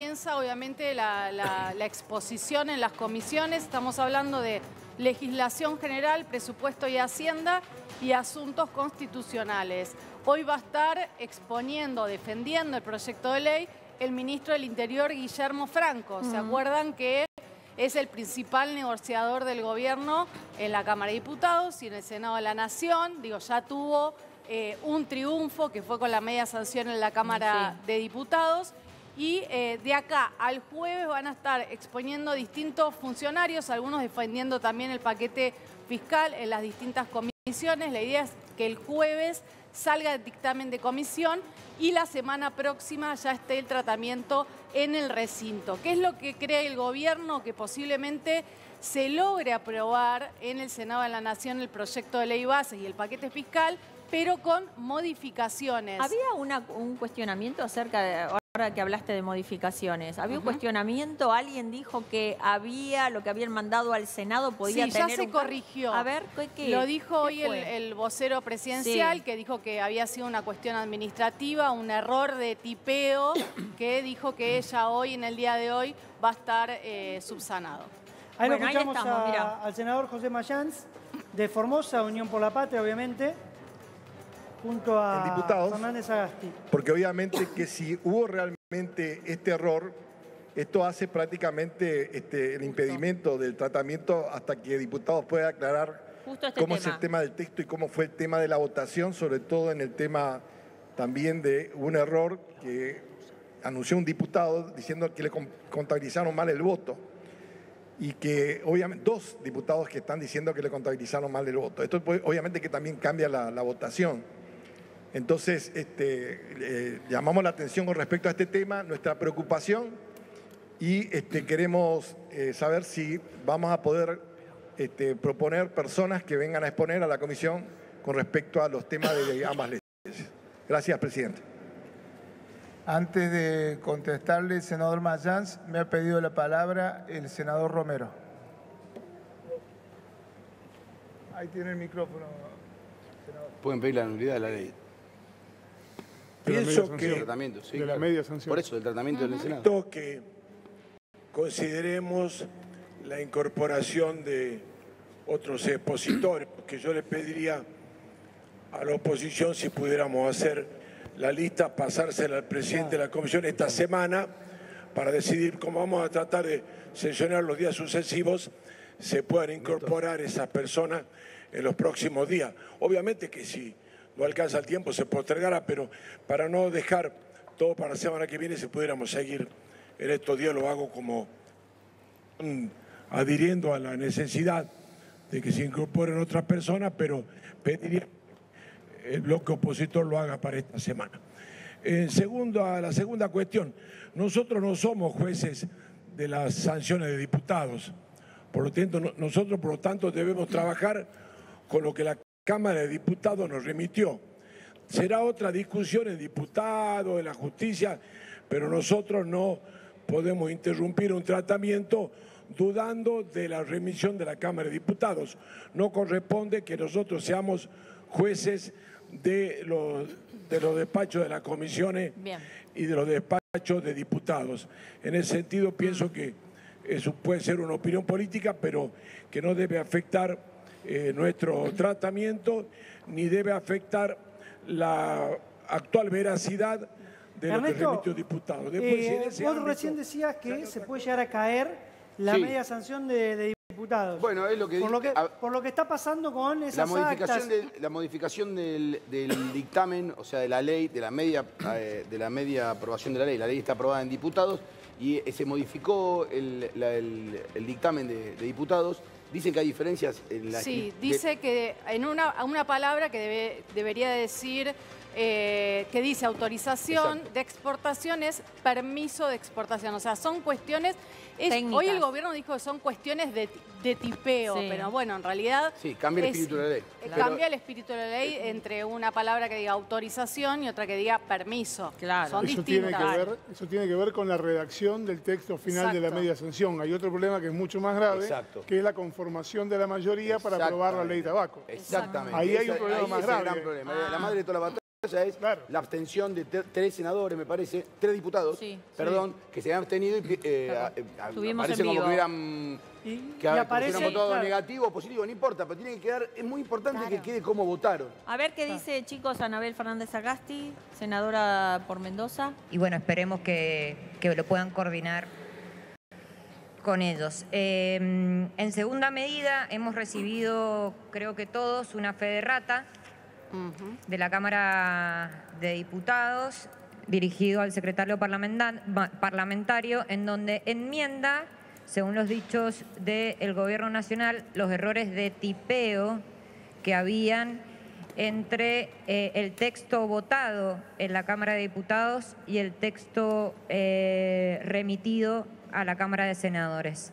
Comienza obviamente la, la- la exposición en las comisiones. Estamos hablando de legislación general, presupuesto y hacienda y asuntos constitucionales. Hoy va a estar exponiendo, defendiendo el proyecto de ley el ministro del Interior, Guillermo Franco. ¿Se acuerdan que es el principal negociador del gobierno en la Cámara de Diputados y en el Senado de la Nación? Digo, ya tuvo eh, un triunfo que fue con la media sanción en la Cámara de Diputados. Y eh, de acá al jueves van a estar exponiendo distintos funcionarios, algunos defendiendo también el paquete fiscal en las distintas comisiones. La idea es que el jueves salga el dictamen de comisión y la semana próxima ya esté el tratamiento en el recinto. ¿Qué es lo que cree el gobierno? Que posiblemente se logre aprobar en el Senado de la Nación el proyecto de ley base y el paquete fiscal, pero con modificaciones. Había un cuestionamiento acerca de, ahora que hablaste de modificaciones, había un cuestionamiento, alguien dijo que había, lo que habían mandado al Senado podía Sí, ya tener se un- corrigió. A ver, ¿qué? qué? Lo dijo ¿Qué hoy el, vocero presidencial, Sí. que dijo que había sido una cuestión administrativa, un error de tipeo, que dijo que ella hoy, en el día de hoy, va a estar eh, subsanado. Ahí Bueno, lo ahí escuchamos estamos, a- mirá. al senador José Mayans, de Formosa, Unión por la Patria, obviamente, junto a En diputados. Fernández Agasti. Porque obviamente que si hubo realmente este error, esto hace prácticamente este, el impedimento del tratamiento hasta que diputados puedan aclarar Justo este cómo es el tema del texto y cómo fue el tema de la votación, sobre todo en el tema también de un error que anunció un diputado diciendo que le con- contabilizaron mal el voto y que obviamente dos diputados que están diciendo que le contabilizaron mal el voto. Esto obviamente que también cambia la, la votación. Entonces, este, eh, llamamos la atención con respecto a este tema, nuestra preocupación y este, queremos eh, saber si vamos a poder este, proponer personas que vengan a exponer a la comisión con respecto a los temas de ambas leyes. Gracias, presidente. Antes de contestarle, senador Mayans, me ha pedido la palabra el senador Romero. Ahí tiene el micrófono. Pueden pedir la nulidad de la ley. Pienso que, tratamiento, sí. de la claro. media sanción. Por eso, del tratamiento del Senado. que consideremos la incorporación de otros expositores, porque yo le pediría a la oposición si pudiéramos hacer la lista, pasársela al presidente de la comisión esta semana para decidir cómo vamos a tratar de sesionar los días sucesivos, se puedan incorporar esas personas en los próximos días. Obviamente que si no alcanza el tiempo se postergará, pero para no dejar todo para la semana que viene, si pudiéramos seguir en estos días, lo hago como mm, adhiriendo a la necesidad de que se incorporen otras personas, pero pediría que el bloque opositor lo haga para esta semana. En segundo, a la segunda cuestión, nosotros no somos jueces de las sanciones de diputados. Por lo tanto, no- nosotros, por lo tanto, debemos trabajar con lo que la Cámara de Diputados nos remitió. Será otra discusión en diputados, en la justicia, pero nosotros no podemos interrumpir un tratamiento dudando de la remisión de la Cámara de Diputados. No corresponde que nosotros seamos jueces de los, de los despachos de las comisiones Bien. y de los despachos de diputados. En ese sentido, pienso que eso puede ser una opinión política, pero que no debe afectar eh, nuestro tratamiento ni debe afectar la actual veracidad de lo que remitió el diputado. Después, eh, vos ámbito- recién decías que se puede llegar a caer la Sí. media sanción de, de diputados. Bueno, es lo que por, lo que a- por lo que está pasando con La esas modificación, actas. del, la modificación del, del dictamen, o sea, de la ley, de la media, eh, de la media aprobación de la ley. La ley está aprobada en diputados y se modificó el, la- el- el dictamen de, de diputados. Dicen que hay diferencias en la Sí, dice que en una, una palabra que debe- debería decir, eh, que dice autorización Exacto. de exportación es permiso de exportación. O sea, son cuestiones... es- Técnicas. hoy el gobierno dijo que son cuestiones de, de tipeo, Sí. pero bueno, en realidad... Sí, cambia el es- espíritu de la ley. eh, Cambia el espíritu de la ley entre una palabra que diga autorización y otra que diga permiso. Claro. Son Eso distintas. tiene, que ver, eso tiene que ver con la redacción del texto final de la media sanción. Hay otro problema que es mucho más grave, Exacto. que es la conformación de la mayoría para aprobar la ley de tabaco. Exactamente. Ahí hay un problema ahí más grave. gran problema. La madre de toda la batalla falla es Claro. la abstención de tre- tres senadores, me parece, tres diputados, Sí, perdón, que se han abstenido y eh, a- a- Tuvimos parece en como que hubieran, Y, que, y aparece, que votado claro, negativo o positivo, no importa, pero tiene que quedar, es muy importante que quede cómo votaron. A ver qué dice, chicos, Anabel Fernández Agasti, senadora por Mendoza. y bueno, esperemos que, que lo puedan coordinar con ellos. Eh, en segunda medida, hemos recibido, creo que todos, una fe de rata De la Cámara de Diputados dirigido al secretario parlamentario, en donde enmienda, según los dichos del Gobierno Nacional, los errores de tipeo que habían entre eh, el texto votado en la Cámara de Diputados y el texto eh, remitido a la Cámara de Senadores.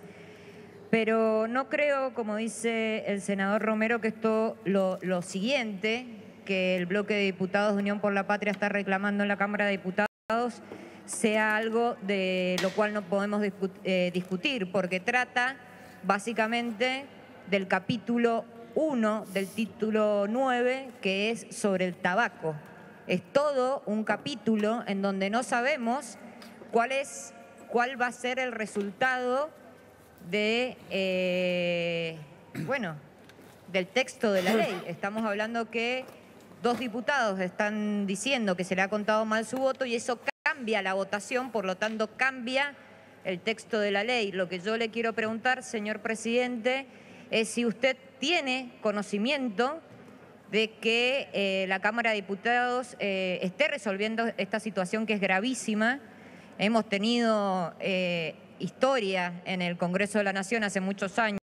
Pero no creo, como dice el senador Romero, que esto lo, lo siguiente que el bloque de diputados de Unión por la Patria está reclamando en la Cámara de Diputados sea algo de lo cual no podemos eh, discutir, porque trata básicamente del capítulo 1 del título 9, que es sobre el tabaco. Es todo un capítulo en donde no sabemos cuál es cuál va a ser el resultado de eh, bueno del texto de la ley. Estamos hablando que dos diputados están diciendo que se le ha contado mal su voto y eso cambia la votación, por lo tanto cambia el texto de la ley. Lo que yo le quiero preguntar, señor presidente, es si usted tiene conocimiento de que eh, la Cámara de Diputados eh, esté resolviendo esta situación que es gravísima. Hemos tenido eh, historia en el Congreso de la Nación hace muchos años,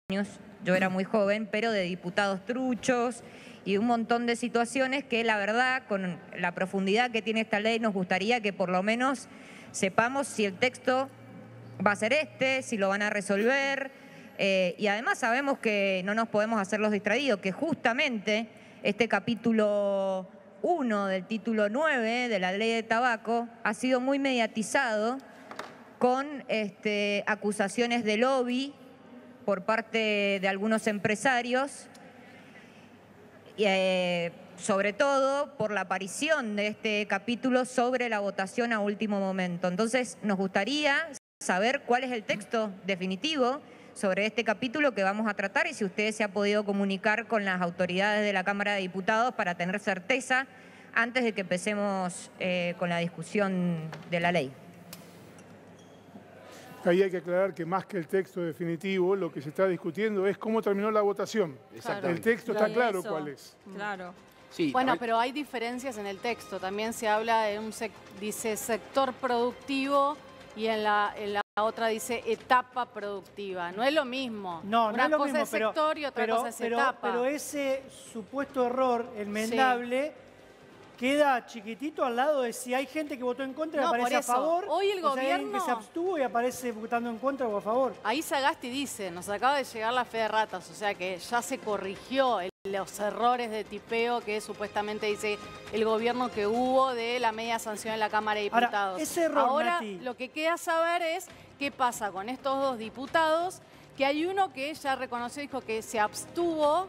yo era muy joven, pero de diputados truchos y un montón de situaciones que la verdad, con la profundidad que tiene esta ley, nos gustaría que por lo menos sepamos si el texto va a ser este, si lo van a resolver. eh, y además sabemos que no nos podemos hacer los distraídos, que justamente este capítulo 1 del título 9 de la ley de tabaco ha sido muy mediatizado con este, acusaciones de lobby por parte de algunos empresarios, eh, sobre todo por la aparición de este capítulo sobre la votación a último momento. Entonces, nos gustaría saber cuál es el texto definitivo sobre este capítulo que vamos a tratar y si usted se ha podido comunicar con las autoridades de la Cámara de Diputados para tener certeza antes de que empecemos eh, con la discusión de la ley. Ahí hay que aclarar que más que el texto definitivo, lo que se está discutiendo es cómo terminó la votación. Exactamente. El texto está claro eso, cuál es. Claro. Sí, Bueno, pero hay diferencias en el texto. También se habla de un, sec- dice sector productivo y en la, en la otra dice etapa productiva. No es lo mismo. No, Una no es lo cosa mismo, es pero, sector y otra pero- cosa es pero- etapa. pero ese supuesto error enmendable queda chiquitito al lado de si hay gente que votó en contra y aparece a favor. hoy el o si hay alguien que gobierno- se abstuvo y aparece votando en contra o a favor. Ahí Sagasti dice, nos acaba de llegar la fe de ratas, o sea que ya se corrigió el- los errores de tipeo que supuestamente dice el gobierno que hubo de la media sanción en la Cámara de Ahora, Diputados. ese error, Ahora Nati. lo que queda saber es qué pasa con estos dos diputados, que hay uno que ya reconoció, dijo que se abstuvo,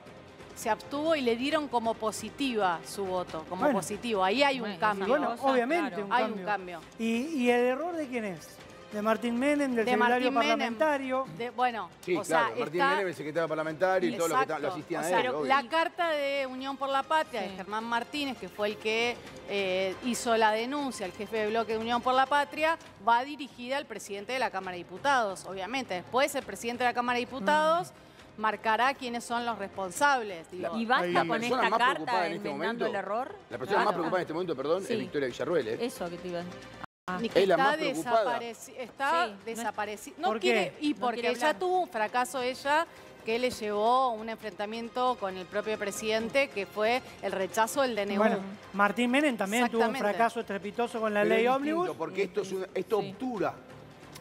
se abstuvo y le dieron como positiva su voto, como Bueno. positivo. Ahí hay un Bueno, cambio. Bueno, obviamente claro. un hay cambio. un cambio. ¿Y, y el error de quién es? ¿De Martín Menem, del De secretario Martín Menem. parlamentario? De- bueno, sí, o claro, sea, Martín está- Menem, el secretario parlamentario y todos los que Exacto. lo asistían O a él. obvio. La carta de Unión por la Patria de. Germán Martínez, que fue el que eh, hizo la denuncia, el jefe de bloque de Unión por la Patria, va dirigida al presidente de la Cámara de Diputados, obviamente. Después el presidente de la Cámara de Diputados marcará quiénes son los responsables. digo. Y basta con esta más carta en este momento- el error. La persona más preocupada en este momento, perdón, Sí. es Victoria Villarruel. ¿eh? Eso que te iba a que Es la está más desapareci- está Sí, no- desaparecida. No, ¿Por quiere, qué? y No porque quiere ya hablar. tuvo un fracaso ella que le llevó a un enfrentamiento con el propio presidente, que fue el rechazo del DNU. Bueno, Martín Menem también tuvo un fracaso estrepitoso con la Pero ley ómnibus. Porque esto, es una- esto Sí. obtura.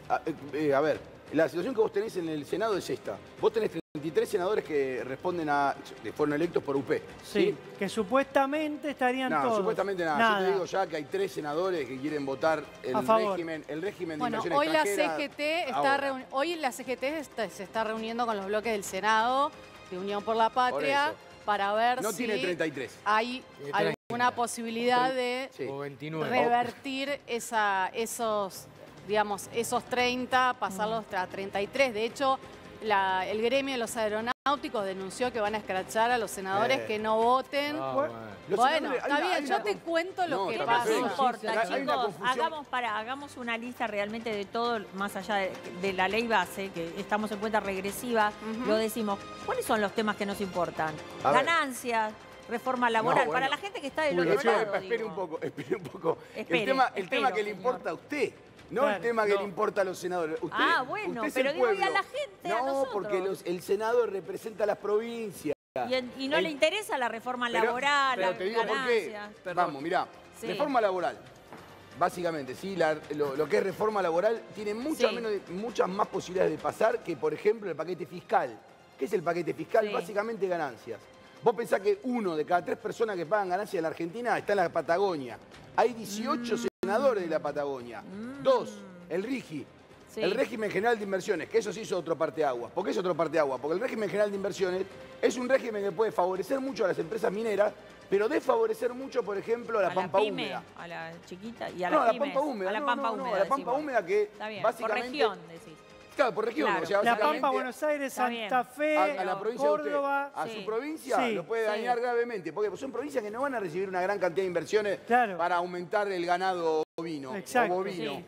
A, eh, eh, a ver, la situación que vos tenés en el Senado es esta. Vos tenés 33 senadores que responden a. que fueron electos por UP. Sí, que supuestamente estarían No, todos. supuestamente nada. Yo te digo ya que hay tres senadores que quieren votar el A favor. régimen, el régimen de Bueno, hoy la CGT está reuni- hoy la CGT está- se está reuniendo con los bloques del Senado de Unión por la Patria para ver No si tiene 33. hay Tiene alguna una posibilidad de Sí. O 29. revertir esa, esos, digamos, esos 30, pasarlos a 33. De hecho, la- el gremio de los aeronáuticos denunció que van a escrachar a los senadores Eh. que no voten. Ah, bueno. Bueno, está bien, hay yo una te cuento lo No, que No pasa. perfecto. importa, chicos. Hagamos, para, hagamos una lista realmente de todo, más allá de, de la ley base, que estamos en cuenta regresiva, Ujú. lo decimos. ¿Cuáles son los temas que nos importan? A ver. Ganancias, reforma laboral. bueno. Para la gente que está del otro lado. espere un poco, espere un poco. Espere, el tema, el espero, tema que le señor. importa a usted, no Claro, el tema que no. le importa a los senadores. Usted- Ah, bueno, usted es pero el digo, y a la gente, a No, nosotros. porque los- el Senado representa a las provincias. Y, en- y no El- le interesa la reforma Pero- laboral, pero la te digo por qué. ganancias. Vamos, mirá, Sí. reforma laboral. Básicamente, sí, la- lo, lo que es reforma laboral tiene muchas, Sí. menos, muchas más posibilidades de pasar que, por ejemplo, el paquete fiscal. ¿Qué es el paquete fiscal? Sí. Básicamente ganancias. Vos pensás que uno de cada tres personas que pagan ganancias en la Argentina está en la Patagonia. Hay 18 Mm. De la Patagonia. Dos, el RIGI. Sí. El régimen general de inversiones, que eso sí hizo otro parteaguas. ¿Por qué es otro parteaguas? Porque el régimen general de inversiones es un régimen que puede favorecer mucho a las empresas mineras, pero desfavorecer mucho, por ejemplo, a la a pampa la pyme, húmeda. a la chiquita y a no, la a la pampa húmeda. A la no, pampa no, no, húmeda. a la pampa decimos. húmeda que Está bien, básicamente... por región, decís. Claro, por región. Claro. o sea, La Pampa, Buenos Aires. Santa Fe, a, a la provincia de Córdoba. usted, a Sí. su provincia Sí, lo puede sí. dañar gravemente, porque son provincias que no van a recibir una gran cantidad de inversiones Claro. para aumentar el ganado ovino Exacto. o bovino. Sí.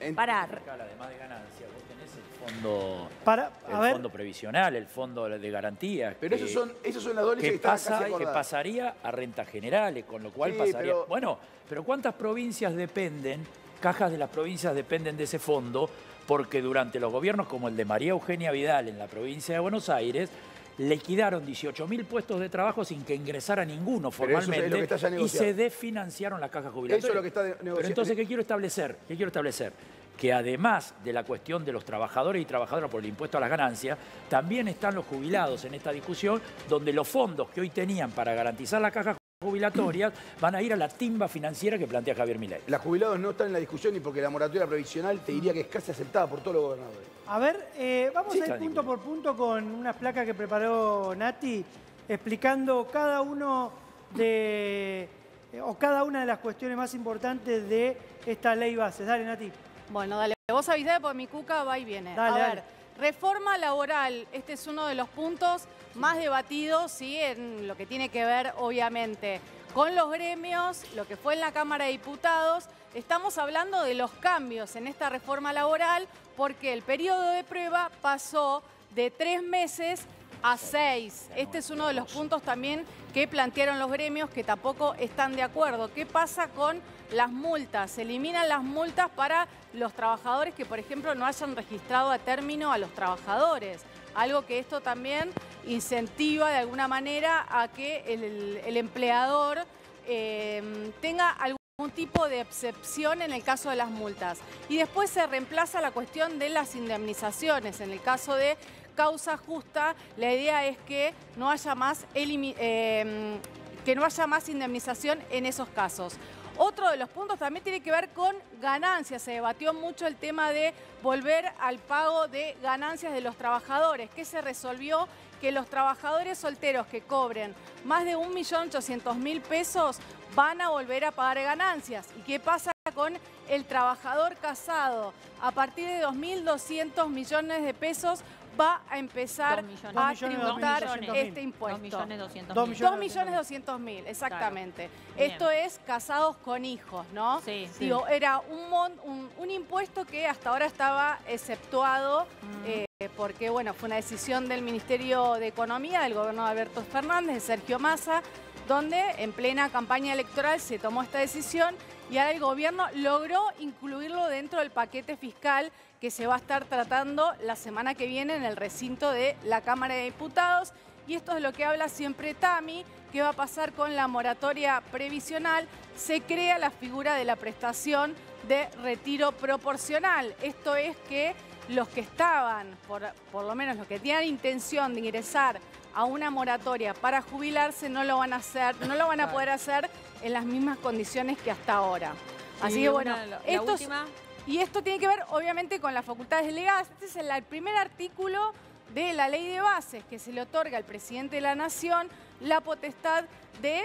En- Parar. Además de ganancias, vos tenés el fondo, Para, el ver, fondo previsional, el fondo de garantías. Pero que- esos son, esos son las dolencias que, que están pasa, casi que pasaría a rentas generales, con lo cual Sí, pasaría. pero- Bueno, pero ¿cuántas provincias dependen, cajas de las provincias dependen de ese fondo? Porque durante los gobiernos como el de María Eugenia Vidal en la provincia de Buenos Aires, liquidaron 18 mil puestos de trabajo sin que ingresara ninguno es formalmente y se desfinanciaron las cajas jubilatorias. Eso es lo que está Pero entonces, ¿qué quiero establecer? ¿Qué quiero establecer? Que además de la cuestión de los trabajadores y trabajadoras por el impuesto a las ganancias, también están los jubilados en esta discusión, donde los fondos que hoy tenían para garantizar las cajas jubilatorias van a ir a la timba financiera que plantea Javier Milei. Las jubilados no están en la discusión y porque la moratoria provisional te diría que es casi aceptada por todos los gobernadores. a ver, eh, vamos Sí, a ir punto por punto con unas placas que preparó Nati, explicando cada uno de, eh, o cada una de las cuestiones más importantes de esta ley base. Dale, Nati. Bueno, dale. Vos avisé porque mi cuca va y viene. Dale, a dale. ver, reforma laboral. Este es uno de los puntos más debatidos, ¿sí? En lo que tiene que ver, obviamente, con los gremios, lo que fue en la Cámara de Diputados. Estamos hablando de los cambios en esta reforma laboral porque el periodo de prueba pasó de tres meses a seis. Este es uno de los puntos también que plantearon los gremios que tampoco están de acuerdo. ¿Qué pasa con las multas? Se eliminan las multas para los trabajadores que, por ejemplo, no hayan registrado a término a los trabajadores. Algo que esto también incentiva de alguna manera a que el, empleador eh, tenga algún tipo de excepción en el caso de las multas. Y después se reemplaza la cuestión de las indemnizaciones. En el caso de causa justa, la idea es que no haya más, eh, que no haya más indemnización en esos casos. Otro de los puntos también tiene que ver con ganancias. Se debatió mucho el tema de volver al pago de ganancias de los trabajadores, que se resolvió que los trabajadores solteros que cobren más de 1.800.000 pesos van a volver a pagar ganancias. ¿Y qué pasa con el trabajador casado? A partir de 2.200 millones de pesos va a empezar millones. A tributar millones. este impuesto. Dos millones doscientos Dos mil. millones. 2 millones 200 mil, exactamente. Bien. Esto es casados con hijos, ¿no? Sí, sí. Digo, era un, mon- un, un impuesto que hasta ahora estaba exceptuado Mm. eh, porque, bueno, fue una decisión del Ministerio de Economía, del gobierno de Alberto Fernández, de Sergio Massa, donde en plena campaña electoral se tomó esta decisión y ahora el gobierno logró incluirlo dentro del paquete fiscal que se va a estar tratando la semana que viene en el recinto de la Cámara de Diputados. Y esto es lo que habla siempre Tami, qué va a pasar con la moratoria previsional. Se crea la figura de la prestación de retiro proporcional. Esto es que los que estaban, por, por lo menos los que tenían intención de ingresar a una moratoria para jubilarse, no lo van a hacer, no lo van a poder hacer en las mismas condiciones que hasta ahora. Así que bueno, esto última. y esto tiene que ver obviamente con las facultades delegadas. Este es el, el primer artículo de la ley de bases que se le otorga al presidente de la Nación la potestad de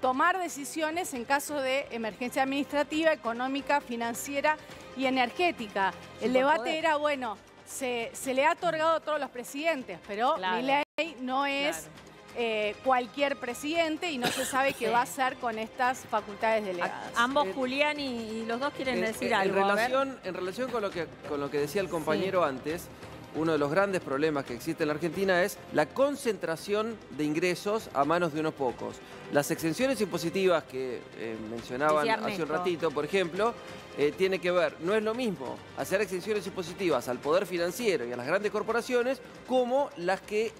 tomar decisiones en caso de emergencia administrativa, económica, financiera y energética. El debate era, bueno, se, se le ha otorgado a todos los presidentes, pero Claro. Milei no es eh, cualquier presidente y no se sabe qué Sí. va a hacer con estas facultades delegadas. Ambos, Eh, Julián y, y los dos quieren En- decir en, algo. a relación, en relación con lo, que, con lo que decía el compañero antes, uno de los grandes problemas que existe en la Argentina es la concentración de ingresos a manos de unos pocos. Las exenciones impositivas que eh, mencionaban Decía hace un ratito, por ejemplo, eh, tiene que ver, no es lo mismo hacer exenciones impositivas al poder financiero y a las grandes corporaciones como las que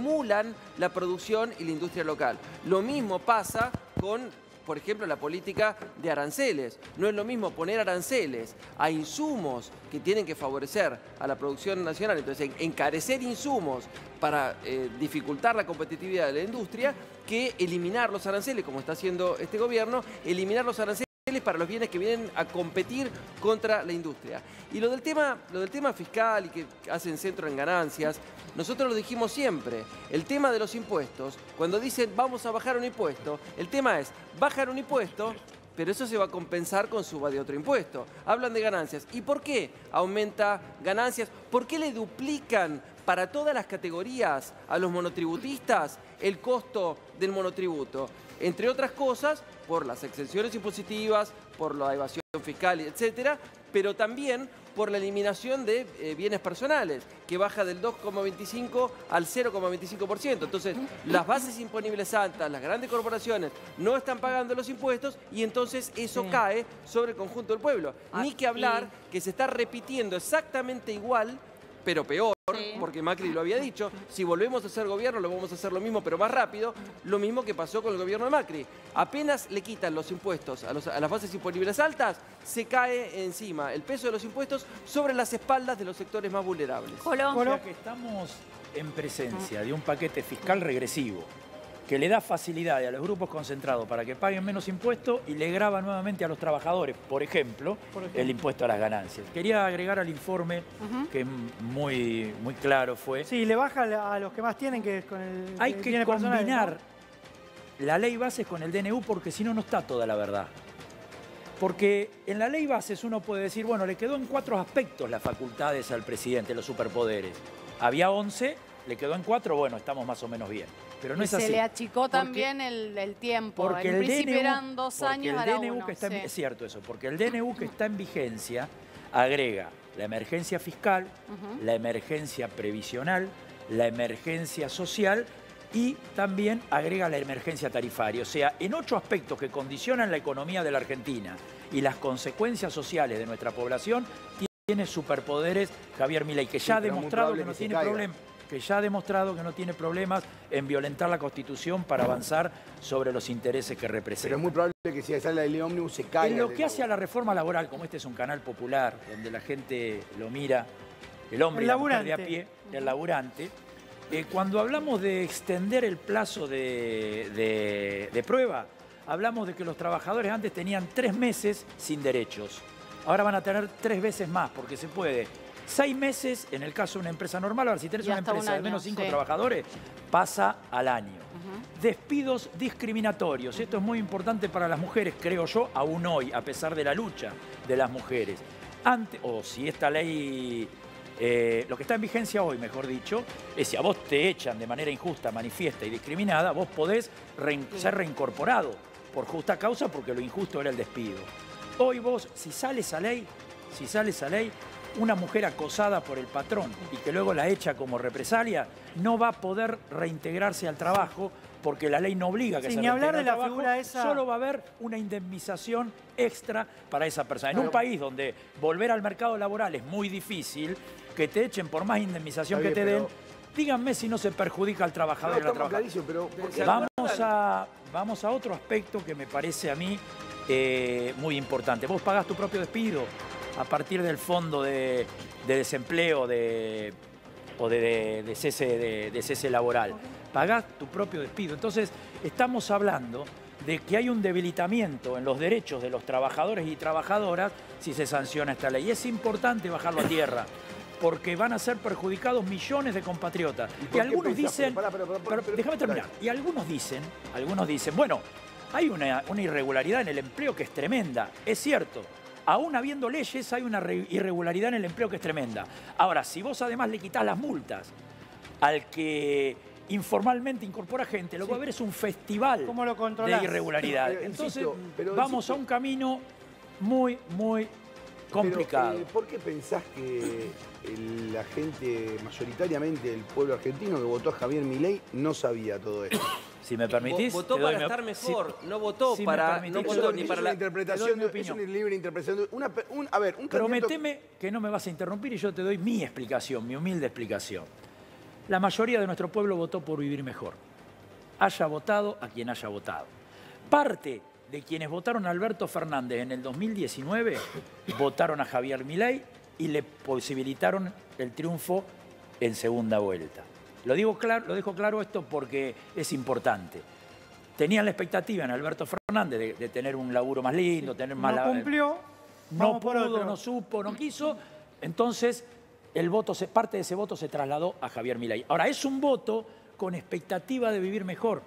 estimulan la producción y la industria local. Lo mismo pasa con por ejemplo, la política de aranceles. No es lo mismo poner aranceles a insumos que tienen que favorecer a la producción nacional, entonces en- encarecer insumos para eh, dificultar la competitividad de la industria, que eliminar los aranceles, como está haciendo este gobierno, eliminar los aranceles para los bienes que vienen a competir contra la industria. Y lo del tema, lo del tema fiscal y que hacen centro en ganancias, nosotros lo dijimos siempre. El tema de los impuestos, cuando dicen vamos a bajar un impuesto, el tema es bajar un impuesto, pero eso se va a compensar con suba de otro impuesto. Hablan de ganancias. ¿Y por qué aumenta ganancias? ¿Por qué le duplican para todas las categorías a los monotributistas el costo del monotributo? Entre otras cosas, por las exenciones impositivas, por la evasión fiscal, etcétera, pero también por la eliminación de eh, bienes personales, que baja del 2,25 al 0,25%. Entonces, las bases imponibles altas, las grandes corporaciones no están pagando los impuestos y entonces eso Sí. cae sobre el conjunto del pueblo. Ah, Ni que hablar que se está repitiendo exactamente igual, pero peor, Sí. porque Macri lo había dicho, si volvemos a hacer gobierno lo vamos a hacer lo mismo, pero más rápido, lo mismo que pasó con el gobierno de Macri. Apenas le quitan los impuestos a, los- a las bases imponibles altas, se cae encima el peso de los impuestos sobre las espaldas de los sectores más vulnerables. Colo. O sea que estamos en presencia de un paquete fiscal regresivo que le da facilidades a los grupos concentrados para que paguen menos impuestos y le graba nuevamente a los trabajadores, por ejemplo, el impuesto a las ganancias. Quería agregar al informe, que muy, muy claro fue, Sí, le baja a los que más tienen que con el hay que personales, combinar ¿no? la ley bases con el DNU porque si no, no está toda la verdad. Porque en la ley bases uno puede decir, bueno, le quedó en cuatro aspectos las facultades al presidente, los superpoderes. Había 11, le quedó en cuatro, bueno, estamos más o menos bien. Pero no Y es se así. le achicó Porque- también el, el tiempo. Porque en el principio DNU, eran dos años, el ahora DNU uno. que está en- es cierto eso, porque el DNU que está en vigencia agrega la emergencia fiscal, la emergencia previsional, la emergencia social y también agrega la emergencia tarifaria. O sea, en ocho aspectos que condicionan la economía de la Argentina y las consecuencias sociales de nuestra población, tiene superpoderes Javier Milei, que ya ha demostrado que no tiene caiga. problema que ya ha demostrado que no tiene problemas en violentar la Constitución para avanzar sobre los intereses que representa. Pero es muy probable que si sale la ley ómnibus se caiga. En lo el que hace a la reforma laboral, como este es un canal popular, donde la gente lo mira, el hombre El y la mujer de a laburante. pie, el laburante, eh, cuando hablamos de extender el plazo de, de- de prueba, hablamos de que los trabajadores antes tenían tres meses sin derechos. Ahora van a tener tres veces más, porque se puede. Seis meses en el caso de una empresa normal, ahora si tenés una empresa de año, menos cinco sí. trabajadores, pasa al año. Despidos discriminatorios. Esto es muy importante para las mujeres, creo yo, aún hoy, a pesar de la lucha de las mujeres. Ante, o si esta ley, eh, lo que está en vigencia hoy, mejor dicho, es si a vos te echan de manera injusta, manifiesta y discriminada, vos podés rein- ser reincorporado por justa causa porque lo injusto era el despido. Hoy vos, si sale esa ley, si sale esa ley, una mujer acosada por el patrón y que luego la echa como represalia, no va a poder reintegrarse al trabajo porque la ley no obliga a que Sí, se hablar de la trabajo, figura esa- Solo va a haber una indemnización extra para esa persona. En un país donde volver al mercado laboral es muy difícil, que te echen por más indemnización que te den, díganme si no se perjudica al No, trabajador y a la pero... Vamos a, vamos a otro aspecto que me parece a mí eh, muy importante. Vos pagás tu propio despido a partir del fondo de, de desempleo de, o de, de- cese, de, de cese laboral. Pagás tu propio despido. Entonces, estamos hablando de que hay un debilitamiento en los derechos de los trabajadores y trabajadoras si se sanciona esta ley. Y es importante bajarlo a tierra. Porque van a ser perjudicados millones de compatriotas. ¿Y algunos pensás? dicen, pará, pero- déjame terminar. Y algunos dicen, algunos dicen, bueno, hay una, una irregularidad en el empleo que es tremenda, es cierto. Aún habiendo leyes, hay una re- irregularidad en el empleo que es tremenda. Ahora, si vos además le quitas las multas al que informalmente incorpora gente, lo que va a haber es un festival ¿Cómo lo controlás? de irregularidad. Pero, Entonces, insisto, pero vamos insisto- a un camino muy, muy complicado. Pero, eh, ¿Por qué pensás que la gente, mayoritariamente el pueblo argentino que votó a Javier Milei, no sabía todo esto? Si me permitís, Votó para estar si- mejor, no votó si para. No votó ni para la. interpretación, mi es una libre interpretación. Una, un- a ver, un candidato... Prometeme que no me vas a interrumpir y yo te doy mi explicación, mi humilde explicación. La mayoría de nuestro pueblo votó por vivir mejor. Haya votado a quien haya votado. Parte de quienes votaron a Alberto Fernández en el 2019 votaron a Javier Milei y le posibilitaron el triunfo en segunda vuelta. Lo, digo claro, lo dejo claro esto porque es importante. Tenían la expectativa en Alberto Fernández de, de tener un laburo más lindo, tener más... No cumplió. no pudo, no supo, no quiso. Entonces, el voto se- parte de ese voto se trasladó a Javier Milei. Ahora, es un voto con expectativa de vivir mejor.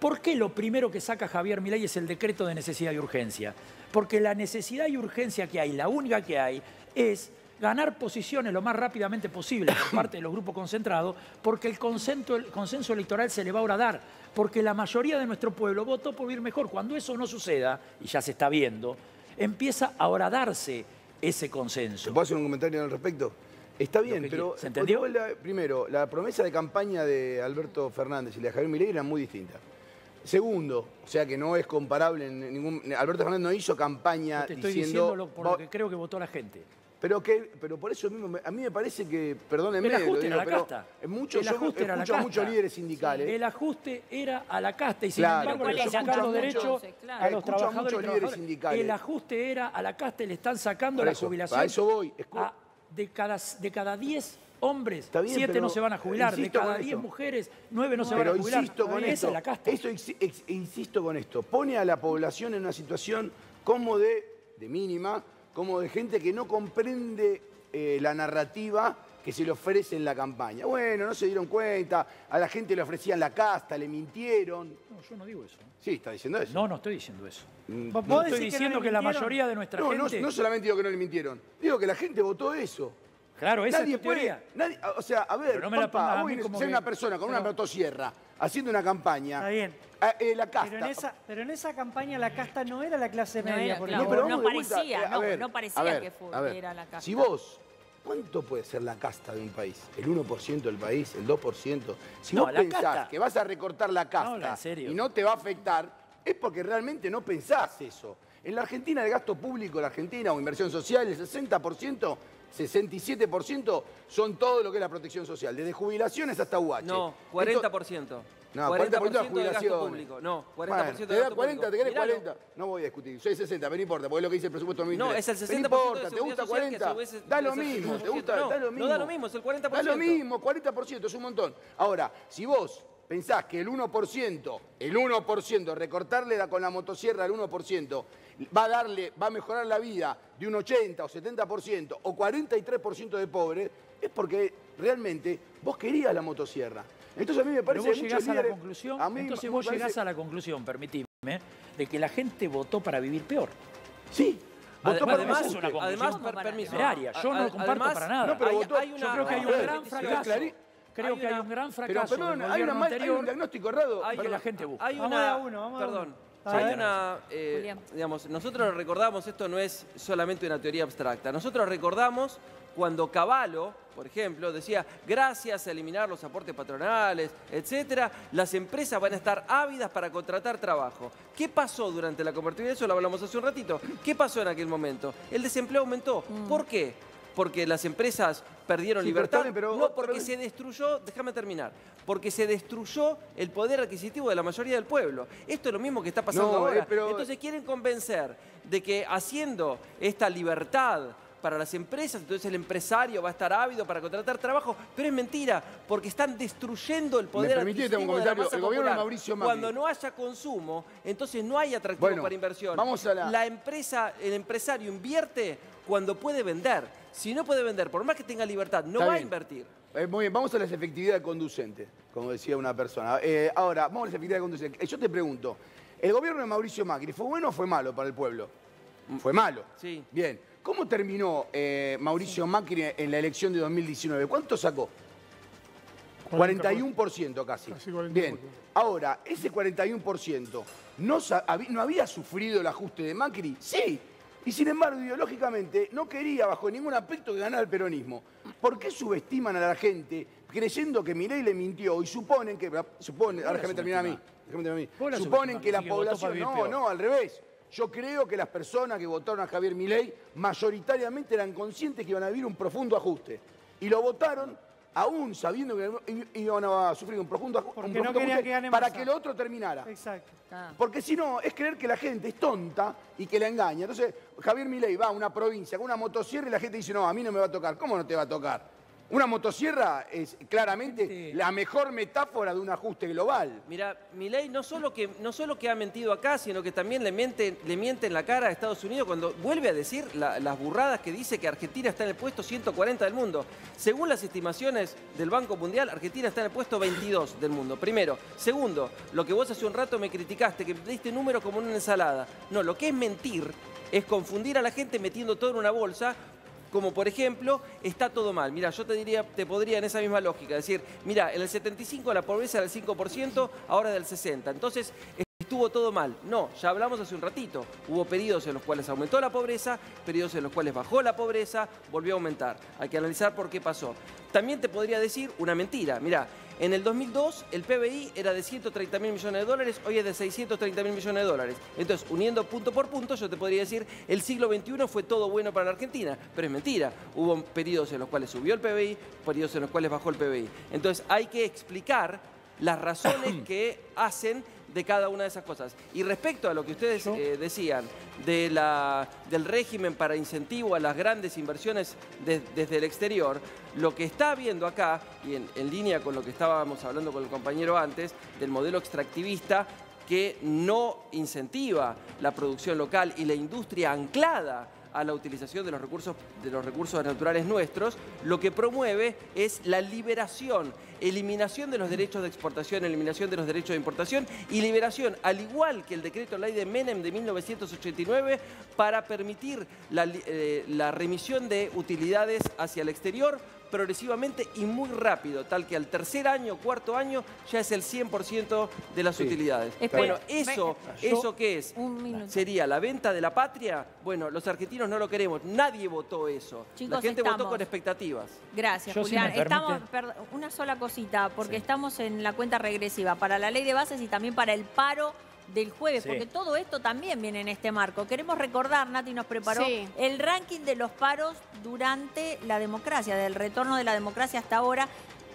¿Por qué lo primero que saca Javier Milei es el decreto de necesidad y urgencia? Porque la necesidad y urgencia que hay, la única que hay, es ganar posiciones lo más rápidamente posible por parte de los grupos concentrados, porque el consenso, el consenso electoral se le va a horadar, porque la mayoría de nuestro pueblo votó por vivir mejor. Cuando eso no suceda, y ya se está viendo, empieza a horadarse ese consenso. ¿Se puede hacer un comentario al respecto? Está bien, pero. ¿Se entendió? la- primero, la promesa de campaña de Alberto Fernández y la de Javier Milei eran muy distintas. Segundo, o sea que no es comparable en ningún. Alberto Fernández no hizo campaña Te estoy diciendo. diciendo lo- por lo "Va- que creo que votó la gente. Pero que, pero por eso mismo, a mí me parece que, perdónenme, El ajuste era la pero casta. en muchos, El yo ajuste era la escucho a muchos líderes sindicales. El ajuste era a la casta y sin Claro, embargo pero le están sacando mucho- derecho claro. a los Escucho a trabajadores. líderes sindicales. El ajuste era a la casta y le están sacando Por la eso, jubilación. a eso voy. A- de, cada, de cada 10 hombres, bien, 7 pero no se van a jubilar. De cada 10 esto. mujeres, 9 no se Pero van a jubilar. insisto con Esa esto. es la casta. Esto ex- ex- insisto con esto. Pone a la población en una situación como de, de mínima, como de gente que no comprende eh, la narrativa que se le ofrece en la campaña. Bueno, no se dieron cuenta, a la gente le ofrecían la casta, le mintieron. No, yo no digo eso. Sí, está diciendo eso. No, no estoy diciendo eso. Mm, ¿Vos No estoy que no diciendo que la mayoría de nuestra No, no, gente... no solamente digo que no le mintieron, digo que la gente votó eso. Claro, esa nadie es tu puede, teoría. nadie- o sea, a ver, no me papá, a mí como que- una persona con una motosierra haciendo una campaña. Está bien. Ah, eh, la casta. Pero en, esa, pero en esa campaña la casta no era la clase No media, era, por claro, No, pero parecía, eh, a no, ver, no parecía ver, que, fue- a ver, que era la casta. Si vos, ¿cuánto puede ser la casta de un país? ¿El 1% del país? ¿El 2%? Si No, vos pensás casta- que vas a recortar la No, casta en serio. y no te va a afectar, es porque realmente no pensás eso. En la Argentina, el gasto público la Argentina o inversión social, el 60%, 67% son todo lo que es la protección social, desde jubilaciones hasta UH. No, Esto- 40%. No, 40% de del gasto jubilaciones. público. No, 40% Bueno, del te da gasto 40, te público. querés Miralo. 40. No voy a discutir. Soy 60, pero no importa, porque es lo que dice el presupuesto 2003. No, es el 60% Pero no importa, de ¿te gusta social que 40? a su vez es- da lo mismo, ¿te 60%. gusta? No, da lo no mismo. da lo mismo, es el 40%. Da lo mismo, 40%, es un montón. Ahora, si vos pensás que el 1%, el 1%, recortarle la- con la motosierra al 1%, va a darle, va a mejorar la vida de un 80 o 70% o 43% de pobres, es porque realmente vos querías la motosierra. Entonces a mí me Pero parece vos llegás muchos a la conclusión, a mí entonces vos parece- llegás a la conclusión, permitime, de que la gente votó para vivir peor. Sí. Votó para Además, es una además, per- permiso. Yo no lo comparto además, para nada. No, pero hay- votó- hay yo una- creo que hay un gran fracaso. Creo Hay que hay un gran Pero fracaso perdón, del hay, una mal- hay anterior. un diagnóstico errado. Hay que Perdón. la gente busca. Hay una, de a uno, vamos de a perdón, uno. Hay una, eh, digamos, nosotros recordamos, esto no es solamente una teoría abstracta, nosotros recordamos cuando Cavallo, por ejemplo, decía, gracias a eliminar los aportes patronales, etcétera, las empresas van a estar ávidas para contratar trabajo. ¿Qué pasó durante la convertibilidad? Eso lo hablamos hace un ratito. ¿Qué pasó en aquel momento? El desempleo aumentó. ¿Por qué? Porque las empresas perdieron Sí, libertad. pero- no, porque pero- se destruyó, déjame terminar, porque se destruyó el poder adquisitivo de la mayoría del pueblo. Esto es lo mismo que está pasando No, ahora. eh, pero- Entonces quieren convencer de que haciendo esta libertad para las empresas, entonces el empresario va a estar ávido para contratar trabajo, pero es mentira, porque están destruyendo el poder un adquisitivo de la masa El gobierno de. Mauricio Macri. Cuando no haya consumo, entonces no hay atractivo Bueno, para inversión. vamos a la- empresa, el empresario invierte cuando puede vender. Si no puede vender, por más que tenga libertad, no Está va a invertir. Eh, muy bien, vamos a las efectividades conducentes, como decía una persona. Eh, ahora, vamos a las efectividades conducentes. Eh, Yo te pregunto, ¿El gobierno de Mauricio Macri fue bueno o fue malo para el pueblo? Fue malo. Sí. Bien. ¿Cómo terminó eh, Mauricio Macri en la elección de 2019? ¿Cuánto sacó? 41% casi. Casi 41%. Bien. Ahora, ese 41%, ¿no, sa- habi- ¿no había sufrido el ajuste de Macri? Sí. Y sin embargo, ideológicamente, no quería bajo ningún aspecto que ganara el peronismo. ¿Por qué subestiman a la gente creyendo que Milei le mintió y suponen que... Suponen, ahora déjame terminar a mí. déjame terminar a mí. Suponen que la población... No, no, al revés. Yo creo que las personas que votaron a Javier Milei mayoritariamente eran conscientes que iban a vivir un profundo ajuste. Y lo votaron aún sabiendo que iban a sufrir un profundo, un no ajuste que para que lo otro terminara. Exacto. Porque si no, es creer que la gente es tonta y que la engaña. Entonces, Javier Milei va a una provincia con una motosierra y la gente dice, no, a mí no me va a tocar. ¿Cómo no te va a tocar? Una motosierra es claramente la mejor metáfora de un ajuste global. Mira, Milei no solo que no solo que ha mentido acá, sino que también le miente, le miente en la cara a Estados Unidos cuando vuelve a decir la- las burradas que dice que Argentina está en el puesto 140 del mundo. Según las estimaciones del Banco Mundial, Argentina está en el puesto 22 del mundo. Primero. Segundo, lo que vos hace un rato me criticaste, que diste números como una ensalada. No, lo que es mentir es confundir a la gente metiendo todo en una bolsa como por ejemplo, está todo mal. Mira, yo te diría, te podría en esa misma lógica decir, mira, en el 75 la pobreza era del 5%, ahora del 60%. Entonces, estuvo todo mal. No, ya hablamos hace un ratito. Hubo periodos en los cuales aumentó la pobreza, periodos en los cuales bajó la pobreza, volvió a aumentar. Hay que analizar por qué pasó. También te podría decir una mentira. Mira, en el 2002 el PBI era de 130 mil millones de dólares, hoy es de 630 mil millones de dólares. Entonces, uniendo punto por punto, yo te podría decir, el siglo XXI fue todo bueno para la Argentina, pero es mentira. Hubo periodos en los cuales subió el PBI, periodos en los cuales bajó el PBI. Entonces, hay que explicar las razones que hacen de cada una de esas cosas. Y respecto a lo que ustedes eh, decían de la, del régimen para incentivo a las grandes inversiones de- desde el exterior, lo que está habiendo acá, y en, en línea con lo que estábamos hablando con el compañero antes, del modelo extractivista que no incentiva la producción local y la industria anclada a la utilización de los recursos, de los recursos naturales nuestros, lo que promueve es la liberación, eliminación de los derechos de exportación, eliminación de los derechos de importación y liberación, al igual que el decreto ley de Menem de 1989, para permitir la, eh, la remisión de utilidades hacia el exterior progresivamente y muy rápido, tal que al tercer año, cuarto año, ya es el 100% de las Sí. utilidades. Espera, bueno, eso, ¿eso qué es? Un. ¿Sería la venta de la patria? Bueno, los argentinos no lo queremos. Nadie votó eso. Chicos, la gente votó con expectativas. Gracias, Yo, Julián. Estamos, permite- perd- una sola cosita, porque estamos en la cuenta regresiva para la ley de bases y también para el paro del jueves, Sí. porque todo esto también viene en este marco. Queremos recordar, Nati nos preparó Sí. el ranking de los paros durante la democracia, del retorno de la democracia hasta ahora.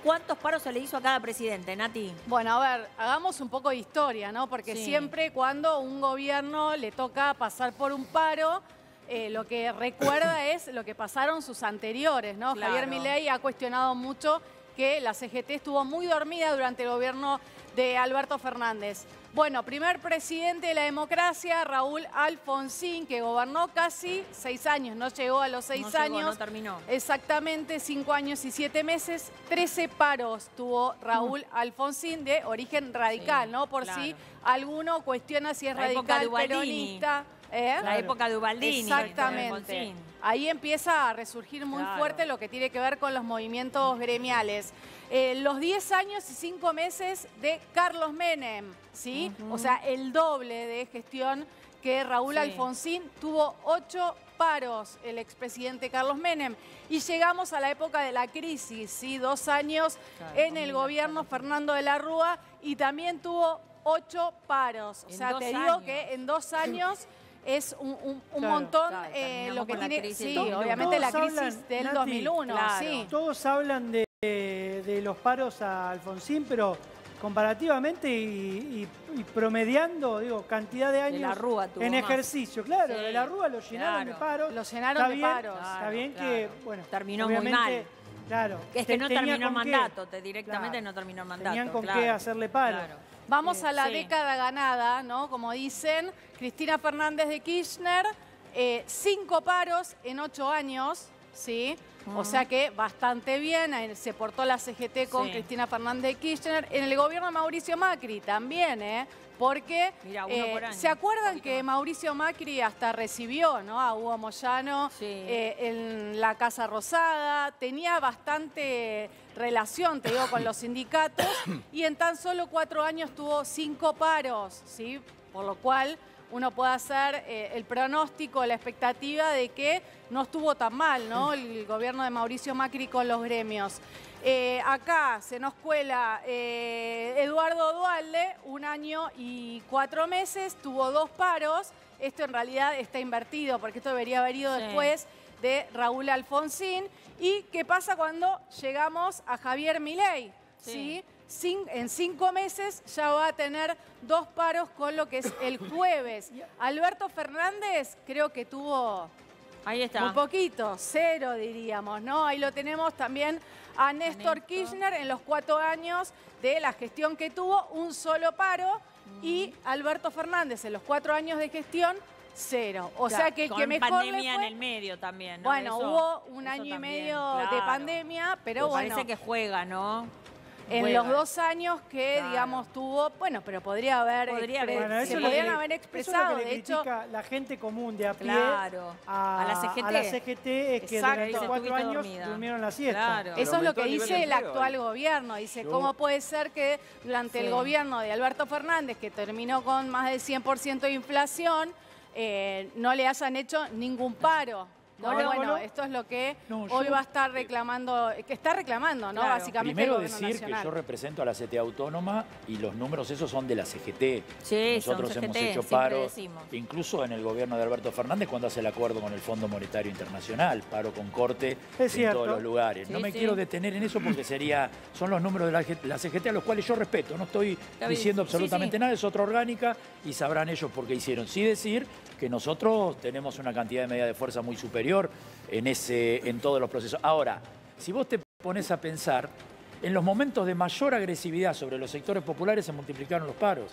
¿Cuántos paros se le hizo a cada presidente, Nati? Bueno, a ver, hagamos un poco de historia, ¿no? Porque Sí. siempre cuando un gobierno le toca pasar por un paro, eh, lo que recuerda es lo que pasaron sus anteriores, ¿no? Claro. Javier Milei ha cuestionado mucho que la CGT estuvo muy dormida durante el gobierno de Alberto Fernández. Bueno, primer presidente de la democracia, Raúl Alfonsín, que gobernó casi seis años, no llegó a los seis No llegó, años. no terminó. Exactamente cinco años y siete meses, 13 paros tuvo Raúl Alfonsín de origen radical, Sí, ¿no? Por claro. si alguno cuestiona si es La época de radical, peronista. ¿eh? La época de Ubaldini. Exactamente. Ahí empieza a resurgir muy Claro. fuerte lo que tiene que ver con los movimientos gremiales. Eh, los 10 años y 5 meses de Carlos Menem, ¿sí? O sea, el doble de gestión que Raúl Sí. Alfonsín tuvo 8 paros, el expresidente Carlos Menem. Y llegamos a la época de la crisis, ¿sí? Dos años Claro, en el 2000 gobierno Fernando de la Rúa y también tuvo 8 paros. O sea, te digo años. que en dos años es un, un- un Claro. montón Claro, eh, lo que con la tiene. Sí, 2001. obviamente la crisis hablan, del Nati, 2001, claro. sí. Todos hablan de, de los paros a Alfonsín, pero comparativamente y, y- y promediando, digo, cantidad de años la Rúa en más. ejercicio. Claro, Sí, de la Rúa lo llenaron claro. de paros. Lo llenaron Está de bien, paros. Está Claro, bien claro. que, bueno, Terminó muy mal. Claro. Es que te- no terminó el con qué. mandato, te- directamente Claro. no terminó el mandato. Tenían con claro. qué hacerle paro. Claro. Vamos a la Sí. década ganada, ¿no? Como dicen, Cristina Fernández de Kirchner, eh, cinco paros en ocho años, ¿sí? O sea que bastante bien, se portó la CGT con Sí. Cristina Fernández de Kirchner. En el gobierno de Mauricio Macri también, ¿eh? Porque eh, por se acuerdan que Mauricio Macri hasta recibió ¿no? a Hugo Moyano Sí. eh, en la Casa Rosada, tenía bastante relación, te digo, con los sindicatos y en tan solo cuatro años tuvo cinco paros, ¿sí? Por lo cual uno puede hacer eh, el pronóstico, la expectativa de que no estuvo tan mal, ¿no? El gobierno de Mauricio Macri con los gremios. Eh, acá se nos cuela eh, Eduardo Dualde, un año y cuatro meses, tuvo dos paros. Esto en realidad está invertido, porque esto debería haber ido Sí. después de Raúl Alfonsín. ¿Y qué pasa cuando llegamos a Javier Milei? Sí. ¿sí? En cinco meses ya va a tener dos paros con lo que es el jueves. Alberto Fernández creo que tuvo Ahí está. muy poquito, cero diríamos, ¿no? Ahí lo tenemos también a Néstor Néstor. Kirchner en los cuatro años de la gestión que tuvo, un solo paro, y Alberto Fernández en los cuatro años de gestión, cero. O sea que con que mejor le pandemia fue- en el medio también, ¿no? Bueno, Eso- hubo un año y medio de pandemia, pero Pues bueno. Parece que juega, ¿no? En los dos años que, Claro. digamos, tuvo, bueno, pero podría haber, Podría haber- Bueno, se que podrían haber eso es lo que expresado. le De hecho, la gente común de a pie Claro. a, A la CGT. a la CGT es que Exacto. durante cuatro "Estuviste años dormida". durmieron la siesta. Claro. Eso es lo que dice el actual gobierno. Dice, Yo- ¿cómo puede ser que durante Sí. el gobierno de Alberto Fernández, que terminó con más del 100% de inflación, eh, no le hayan hecho ningún paro? No, Bueno, bueno, esto es lo que No, hoy yo- va a estar reclamando, que está reclamando, ¿no? Claro. Básicamente Primero el decir que yo represento a la CTA Autónoma y los números esos son de la CGT. Sí, son Nosotros hemos CGT, hecho siempre paro, decimos. incluso en el gobierno de Alberto Fernández cuando hace el acuerdo con el Fondo Monetario Internacional, paro con corte en cierto. todos los lugares. no me sí. quiero detener en eso porque sería, son los números de la, la CGT a los cuales yo respeto. No estoy diciendo Sí, absolutamente sí. nada, es otra orgánica y sabrán ellos por qué hicieron. Sí decir que nosotros tenemos una cantidad de medidas de fuerza muy superior en, ese, en todos los procesos. Ahora, si vos te pones a pensar, en los momentos de mayor agresividad sobre los sectores populares se multiplicaron los paros.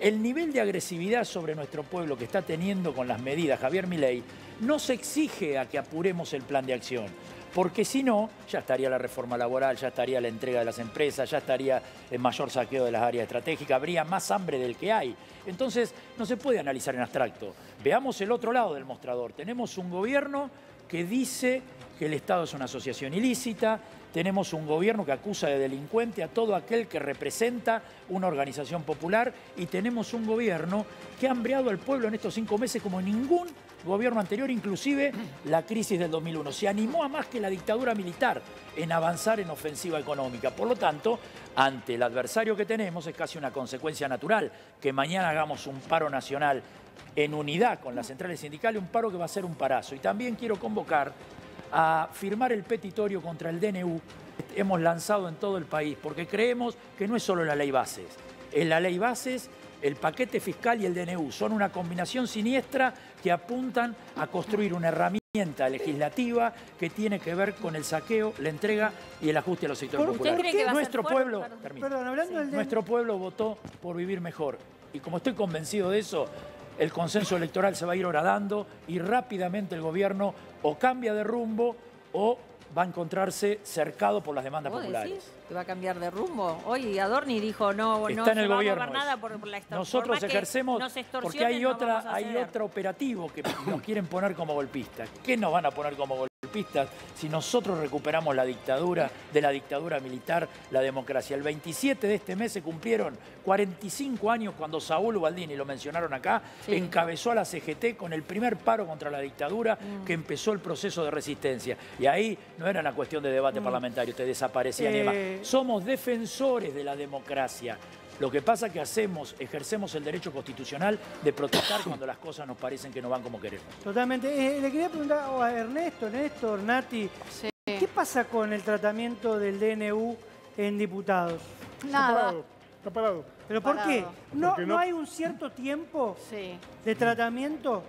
El nivel de agresividad sobre nuestro pueblo que está teniendo con las medidas Javier Milei no se exige a que apuremos el plan de acción. Porque si no, ya estaría la reforma laboral, ya estaría la entrega de las empresas, ya estaría el mayor saqueo de las áreas estratégicas, habría más hambre del que hay. Entonces, no se puede analizar en abstracto. Veamos el otro lado del mostrador. Tenemos un gobierno que dice que el Estado es una asociación ilícita, tenemos un gobierno que acusa de delincuente a todo aquel que representa una organización popular y tenemos un gobierno que ha hambreado al pueblo en estos cinco meses como ningún gobierno anterior, inclusive la crisis del 2001. Se animó a más que la dictadura militar en avanzar en ofensiva económica. Por lo tanto, ante el adversario que tenemos es casi una consecuencia natural que mañana hagamos un paro nacional en unidad con las centrales sindicales, un paro que va a ser un parazo. Y también quiero convocar a firmar el petitorio contra el DNU. Hemos lanzado en todo el país porque creemos que no es solo la ley bases. En la ley bases, el paquete fiscal y el DNU son una combinación siniestra que apuntan a construir una herramienta legislativa que tiene que ver con el saqueo, la entrega y el ajuste a los sectores ¿Por- ¿Usted populares. pueblo, Perdón. Perdón, Nuestro pueblo votó por vivir mejor. Y como estoy convencido de eso, el consenso electoral se va a ir horadando y rápidamente el gobierno o cambia de rumbo o va a encontrarse cercado por las demandas ¿Vos populares. decís que va a cambiar de rumbo? Hoy Adorni dijo no, no Está en se el va gobierno a nada por, por la. Nosotros Por ejercemos nos porque hay no otra hay otro operativo que nos quieren poner como golpistas. ¿Qué nos van a poner como golpistas si nosotros recuperamos la dictadura de la dictadura militar, la democracia? El 27 de este mes se cumplieron 45 años cuando Saúl Baldini, lo mencionaron acá, Sí. encabezó a la CGT con el primer paro contra la dictadura Mm. que empezó el proceso de resistencia. Y ahí no era una cuestión de debate parlamentario, te desaparecían y Eh. Somos defensores de la democracia. Lo que pasa es que hacemos, ejercemos el derecho constitucional de protestar cuando las cosas nos parecen que no van como queremos. Totalmente. Eh, le quería preguntar a Ernesto, Néstor, Nati, Sí. ¿qué pasa con el tratamiento del DNU en diputados? Está Nada. parado. Está parado. ¿Pero por qué? ¿No, no no- hay un cierto tiempo Sí, de tratamiento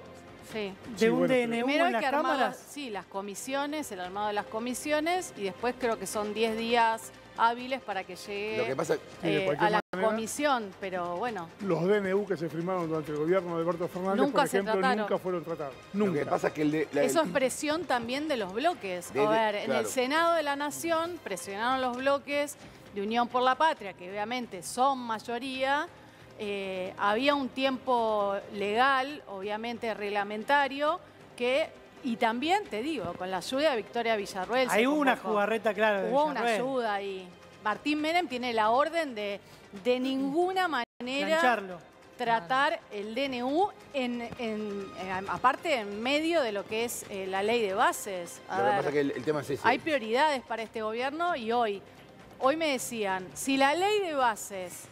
sí. de Sí, un bueno, DNU Primero en las que cámaras? sí, las comisiones, el armado de las comisiones y después creo que son 10 días hábiles para que llegue Lo que pasa- eh, a la comisión, pero bueno. Los DNU que se firmaron durante el gobierno de Alberto Fernández, Nunca por se ejemplo, trataron. nunca fueron tratados. Lo Nunca. que pasa es que el de, la- Eso es presión también de los bloques. De- a ver, en el. Senado de la Nación presionaron los bloques de Unión por la Patria, que obviamente son mayoría. Eh, había un tiempo legal, obviamente reglamentario, que, y también, te digo, con la ayuda de Victoria Villarruel. hubo una jugarreta, claro. de Hubo una ayuda ahí. Martín Menem tiene la orden de de ninguna manera Plancharlo. tratar el DNU en, en- en- aparte en medio de lo que es eh, la ley de bases. A Lo que pasa es que el, el tema es ese. hay prioridades para este gobierno y hoy, hoy me decían, si la ley de bases,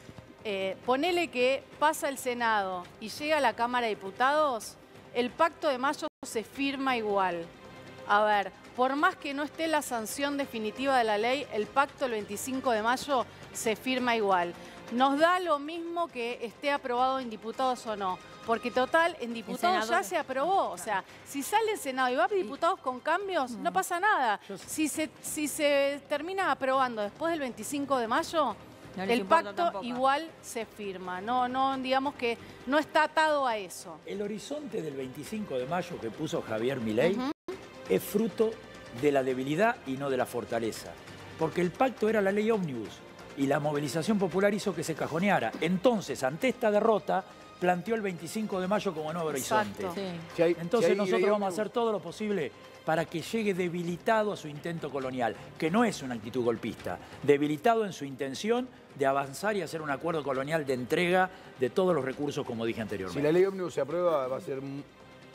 eh, ponele que pasa el Senado y llega a la Cámara de Diputados, el pacto de mayo se firma igual. A ver, por más que no esté la sanción definitiva de la ley, el pacto el 25 de mayo se firma igual. Nos da lo mismo que esté aprobado en diputados o no, porque total, en diputados ya se aprobó. O sea, si sale el Senado y va a diputados con cambios, no pasa nada. Si se, si se termina aprobando después del 25 de mayo, No el pacto tampoco. igual se firma. No, no, digamos que no está atado a eso. El horizonte del 25 de mayo que puso Javier Milei es fruto de la debilidad y no de la fortaleza. Porque el pacto era la ley ómnibus y la movilización popular hizo que se cajoneara. Entonces, ante esta derrota, planteó el 25 de mayo como nuevo horizonte. Si hay- Entonces si hay nosotros vamos a hacer todo lo posible para que llegue debilitado a su intento colonial, que no es una actitud golpista, debilitado en su intención de avanzar y hacer un acuerdo colonial de entrega de todos los recursos, como dije Si anteriormente. la ley ómnibus se aprueba, va a ser mu-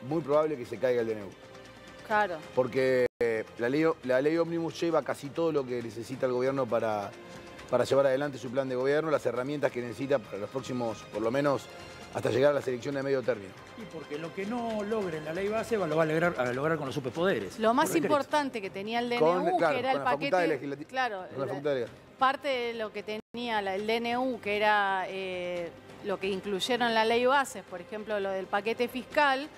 muy probable que se caiga el DNU. Claro. Porque eh, la ley, la ley ómnibus lleva casi todo lo que necesita el gobierno para, para llevar adelante su plan de gobierno, las herramientas que necesita para los próximos, por lo menos, hasta llegar a las elecciones de medio término. Y porque lo que no logre en la ley base lo va a lograr, a lograr con los superpoderes. Lo más importante que tenía el DNU, Con- claro, que era el la paquete. Claro, con la la- facultad de- parte de lo que tenía el DNU, que era eh, lo que incluyeron en la ley bases, por ejemplo, lo del paquete fiscal,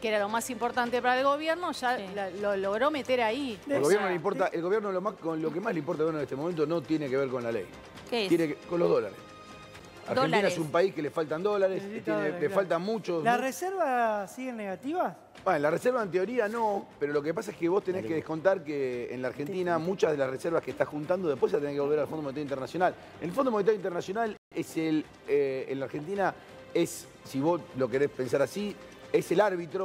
que era lo más importante para el gobierno, ya la- lo logró meter ahí. El gobierno, le importa, el gobierno lo, más, con lo que más le importa al gobierno en este momento no tiene que ver con la ley. ¿Qué es? Tiene que- con los dólares. Argentina Dólares. es un país que le faltan dólares, Necesita tiene- dólares, le claro. faltan muchos. ¿La mu- reserva sigue negativa? Bueno, la reserva en teoría no, pero lo que pasa es que vos tenés que descontar que en la Argentina muchas de las reservas que estás juntando después se tienen que volver al Fondo Monetario Internacional. El Fondo Monetario Internacional es el, eh, en la Argentina es, si vos lo querés pensar así, es el árbitro